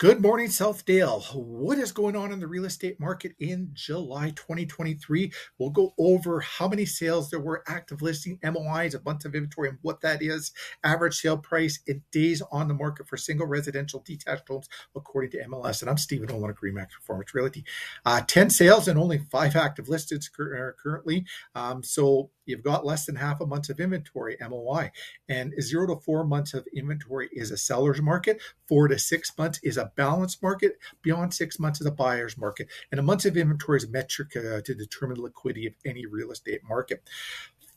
Good morning, Southdale. What is going on in the real estate market in July 2023? We'll go over how many sales there were, active listing, MOIs, a month of inventory, and what that is, average sale price, and days on the market for single residential detached homes according to MLS. And I'm Stephen Olyniuk Remax Performance Realty. Uh, 10 sales and only five active listings uh, currently. Um, so you've got less than half a month of inventory, MOI. And zero to four months of inventory is a seller's market. Four to six months is a balanced market beyond six months of the buyer's market. And a month of inventory is a metric uh, to determine the liquidity of any real estate market.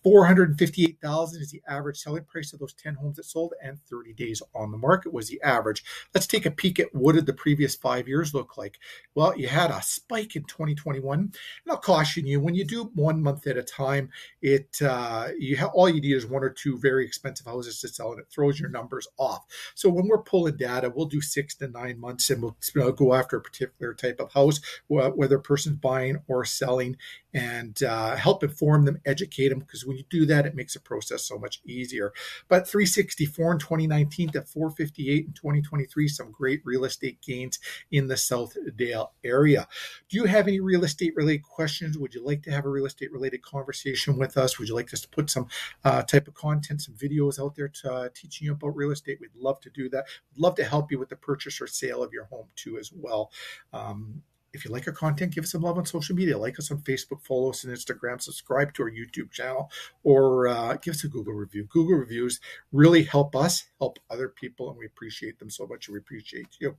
458,000 is the average selling price of those 10 homes that sold and 30 days on the market was the average. Let's take a peek at what did the previous 5 years look like. Well, you had a spike in 2021. And I'll caution you when you do one month at a time, it uh, you have all you need is one or two very expensive houses to sell and it throws your numbers off. So when we're pulling data, we'll do 6 to 9 months and we'll go after a particular type of house whether a person's buying or selling and uh, help inform them, educate them because when you do that, it makes the process so much easier. But 364 in 2019 to 458 in 2023, some great real estate gains in the Southdale area. Do you have any real estate related questions? Would you like to have a real estate related conversation with us? Would you like us to put some uh, type of content, some videos out there to uh, teaching you about real estate? We'd love to do that. We'd love to help you with the purchase or sale of your home too, as well. Um, if you like our content, give us some love on social media. Like us on Facebook, follow us on Instagram, subscribe to our YouTube channel, or uh, give us a Google review. Google reviews really help us help other people, and we appreciate them so much. We appreciate you.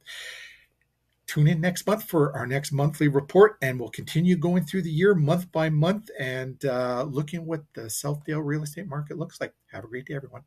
Tune in next month for our next monthly report, and we'll continue going through the year month by month and uh, looking what the Southdale real estate market looks like. Have a great day, everyone.